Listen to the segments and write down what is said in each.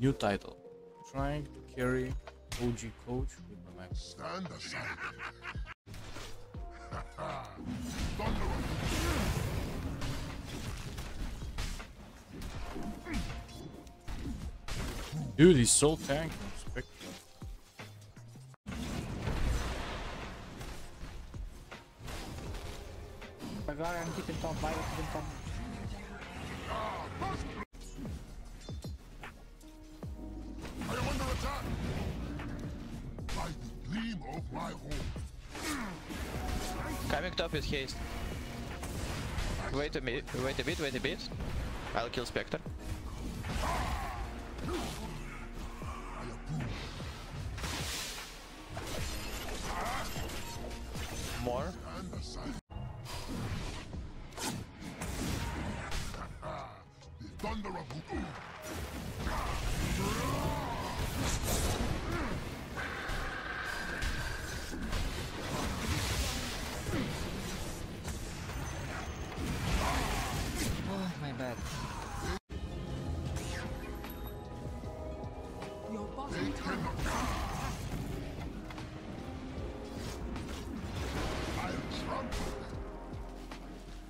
New title. Trying to carry OG coach with my Mac. Stand aside. Dude, he's so tanky. Spectrum. Bavarian keep in top, Bio keep in ah, top. Top with haste. Wait a bit, wait a bit, wait a bit. I'll kill Spectre.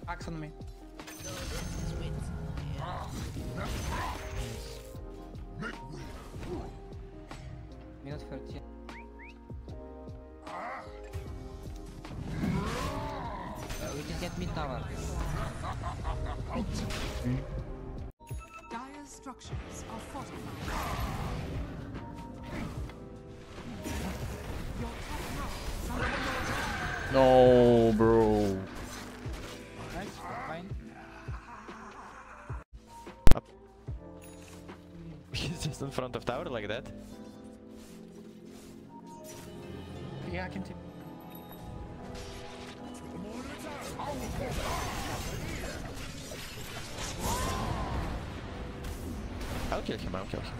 Axe on me. Make way. Minute 13. Uh, we can get mid tower. Dire's structures are fortified. Your top tower is under attack. No, front of tower like that. Yeah, I can take. I'll kill him, I'll kill him.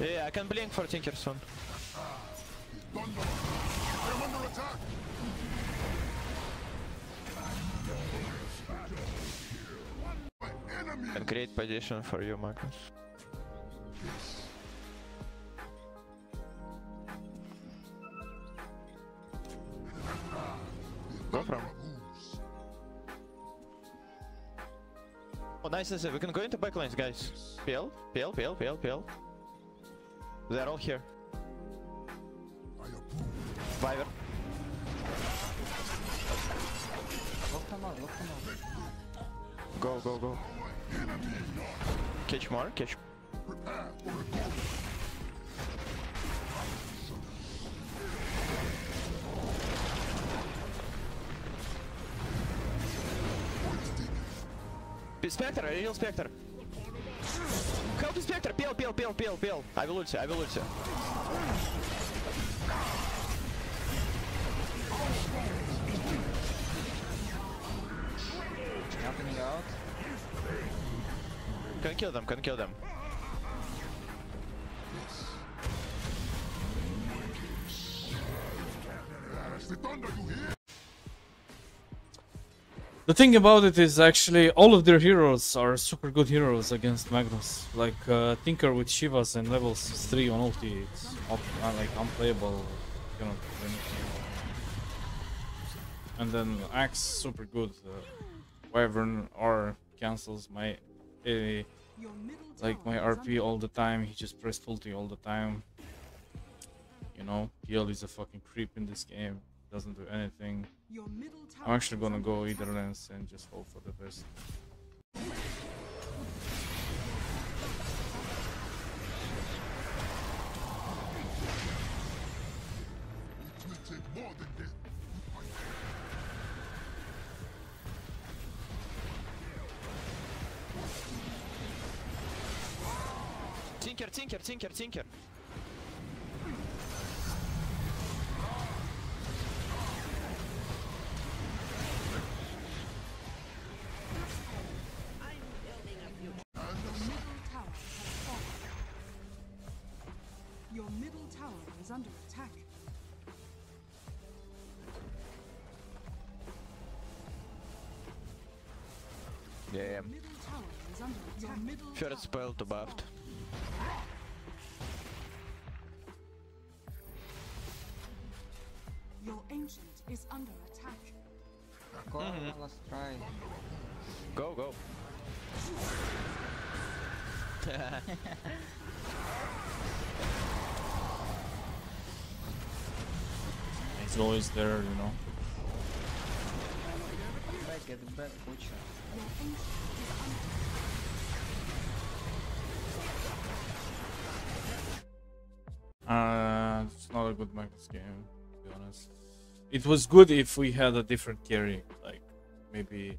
Yeah, I can blink for Tinker soon. Thunder. I am under attack. Enemy. Can create position for you, Marcus. Go from. Oh, nice, nice. We can go into backlines, guys. PL, PL, PL, PL, PL. They're all here. I. Viver. Lock them out, lock them out. Go, go, go. Catch more, catch. Spectre, real Spectre. Help the Spectre, PL, PL, PL, PL, PL. I will ult I will ult. Helping out. Can kill them, can kill them. The you thing about it is actually all of their heroes are super good heroes against Magnus. Like uh, Tinker with Shivas and levels 3 on ulti, it's up, uh, like unplayable. Do anything. And then Axe super good. Uh, Wyvern R cancels my like my RP all the time. He just pressed ulti all the time. You know, PL is a fucking creep in this game. Doesn't do anything. I'm actually gonna go Aether Lens and just hope for the best. Tinker, Tinker, Tinker, Tinker. Your middle tower has fallen. Your middle tower is under attack. Yeah, yeah. Middle tower is is under attack. Your middle First tower spell to has buffed. Is under attack. Go, let's try. Go, go. He's always there, you know. Back, get back, Butcher. Your ancient is under Uh, it's not a good Magnus game, to be honest. It was good if we had a different carry, like maybe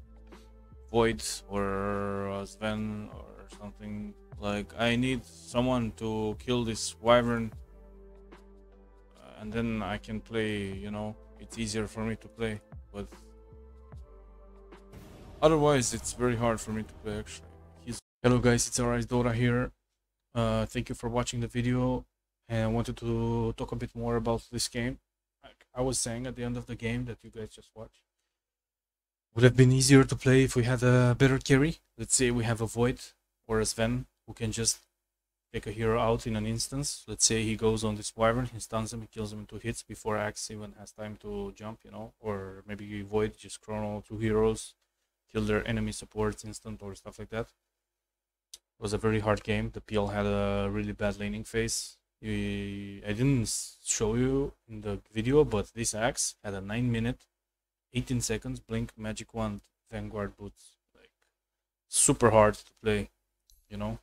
Void or Sven or something. Like I need someone to kill this Wyvern, uh, and then I can play. You know, it's easier for me to play. But otherwise, it's very hard for me to play. Actually, He's... hello guys, it's Arise Dota here. Uh, thank you for watching the video and I wanted to talk a bit more about this game. I was saying at the end of the game that you guys just watched, would have been easier to play if we had a better carry. Let's say we have a Void or a Sven who can just take a hero out in an instance. Let's say he goes on this Wyvern, he stuns him, he kills him in two hits before Axe even has time to jump, you know, or maybe Void just chrono two heroes, kill their enemy supports instant or stuff like that. It was a very hard game. The PL had a really bad laning phase. I didn't show you in the video, but this axe had a 9 minute, 18 seconds blink magic wand vanguard boots. Like super hard to play, you know.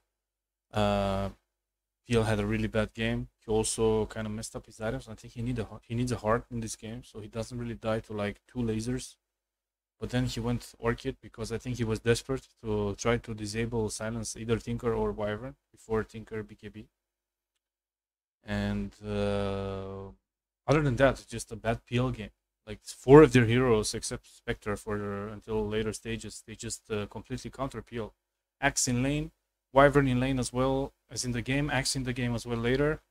Uh, PL had a really bad game. He also kind of messed up his items. I think he need a he needs a heart in this game, so he doesn't really die to like two lasers. But then he went Orchid because I think he was desperate to try to disable silence either Tinker or Wyvern before Tinker BKB. And uh, other than that, it's just a bad PL game. Like four of their heroes, except Spectre, for their, until later stages, they just uh, completely counter PL. Axe in lane, Wyvern in lane as well as in the game, Axe in the game as well later,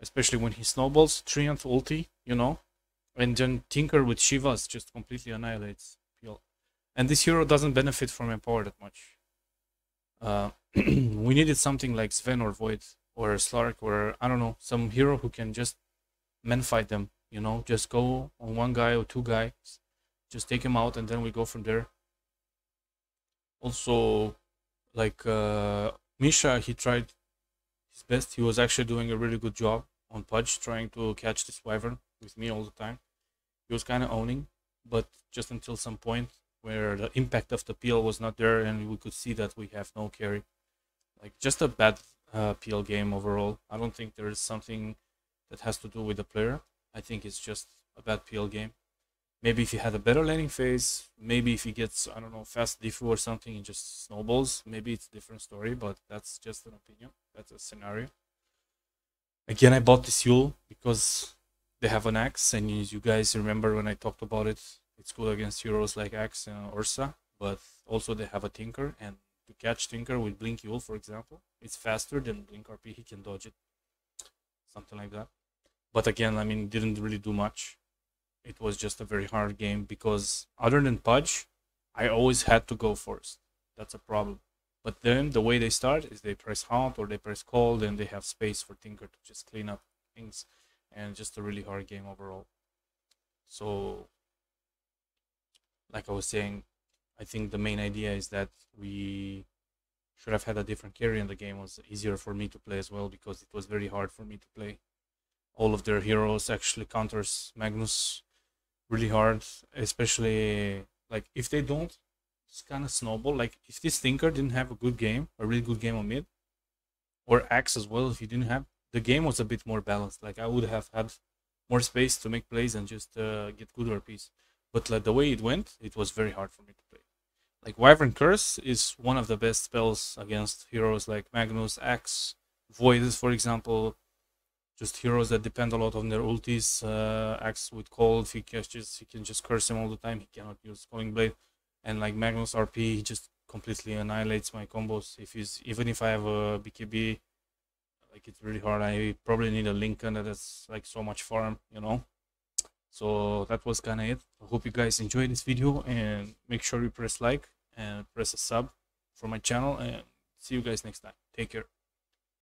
especially when he snowballs. Triumph ulti, you know, and then Tinker with Shivas just completely annihilates PL. And this hero doesn't benefit from Empower that much. Uh, we needed something like Sven or Void or a Slark or I don't know, some hero who can just men fight them, you know, just go on one guy or two guys, just take him out and then we go from there. Also, like uh, Misha, he tried his best. He was actually doing a really good job on Pudge, trying to catch this wyvern with me all the time. He was kind of owning, but just until some point where the impact of the peel was not there and we could see that we have no carry. Like just a bad uh, PL game overall. I don't think there is something that has to do with the player. I think it's just a bad PL game. Maybe if he had a better laning phase, maybe if he gets, I don't know, fast defu or something and just snowballs, maybe it's a different story, but that's just an opinion. That's a scenario. Again, I bought this Eul because they have an axe, and you guys remember when I talked about it, it's good against heroes like Axe and Ursa, but also they have a Tinker, and catch Tinker with Blink Eul, for example, it's faster than Blink RP, he can dodge it. Something like that. But again, I mean, didn't really do much. It was just a very hard game because other than Pudge, I always had to go first. That's a problem. But then the way they start is they press Haunt or they press Call and they have space for Tinker to just clean up things. And just a really hard game overall. So, like I was saying, I think the main idea is that we should have had a different carry and the game was easier for me to play as well because it was very hard for me to play. All of their heroes actually counters Magnus really hard, especially like if they don't, it's kind of snowball. Like if this Tinker didn't have a good game, a really good game on mid, or Axe as well, if he didn't have, the game was a bit more balanced. Like I would have had more space to make plays and just uh, get good RPs. But like the way it went, it was very hard for me to play. Like Wyvern Curse is one of the best spells against heroes like Magnus, Axe, Voids, for example. Just heroes that depend a lot on their ultis. Uh, Axe with Call, he catches, he can just curse him all the time. He cannot use Culling Blade. And like Magnus RP, he just completely annihilates my combos. If he's even if I have a BKB, like it's really hard. I probably need a Linken that has like so much farm, you know. So that was kind of it. I hope you guys enjoyed this video and make sure you press like and press a sub for my channel and see you guys next time. Take care